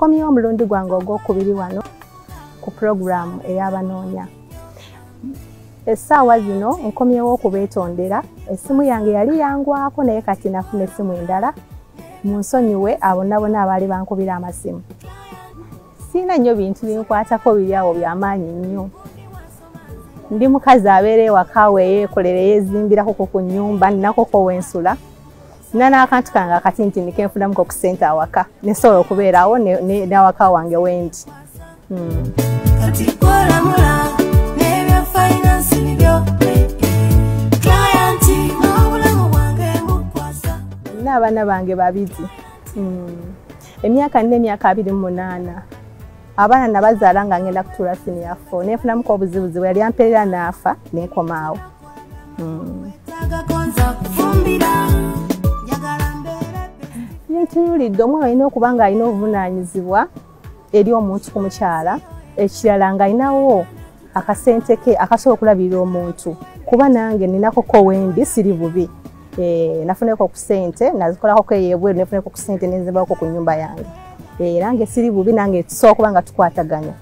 nkomyewo omulundi gwange ogwokubiri wano ku puroguramu ey'abanoonya essaawa zino nkomyewo okubeetondera essimu yange yali yangwako naye kati nafuna essimu endala munsonyiwe abo nabona abaali bankubira amasimu. Siina nnyo bintu binkwatako biri awo byamaanyi nnyo. Ndi mukazi abeera ewaka weyeekolera yeezimbirako ku nnyumba ninakoko wensula nina n'akantu kange akati nti nikenfunamuko ku sente awaka. Nesobola okubeerawo n'awaka wange wendi hmm. kati kolamula n'ebya finance nibyo client n'obulamu bwange bukwasa. Nina abaana bange babizi. Hmm. emyaka nina emyaka abiri mu munaana abaana nabazaala nga ngenda kutuula siniya fo nenfunamuku obuzibuzibu yali amperera naafa nenkomaawo ntunulidde omwana alina okuba nga alina obuvunanyizibwa eri omuntu ku mukyala ekirala nga alinawo akasente ke akasobola okulabirira omuntu. Kuba nange ninakoko wendi siri bubi. Nafuneko ku sente nazikolako eyeebweru nefuneko ku sente nenzibako ku nyumba yange. Era nga esiri bubi nange tusobola okuba nga tukwataganya